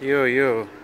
Yo, yo.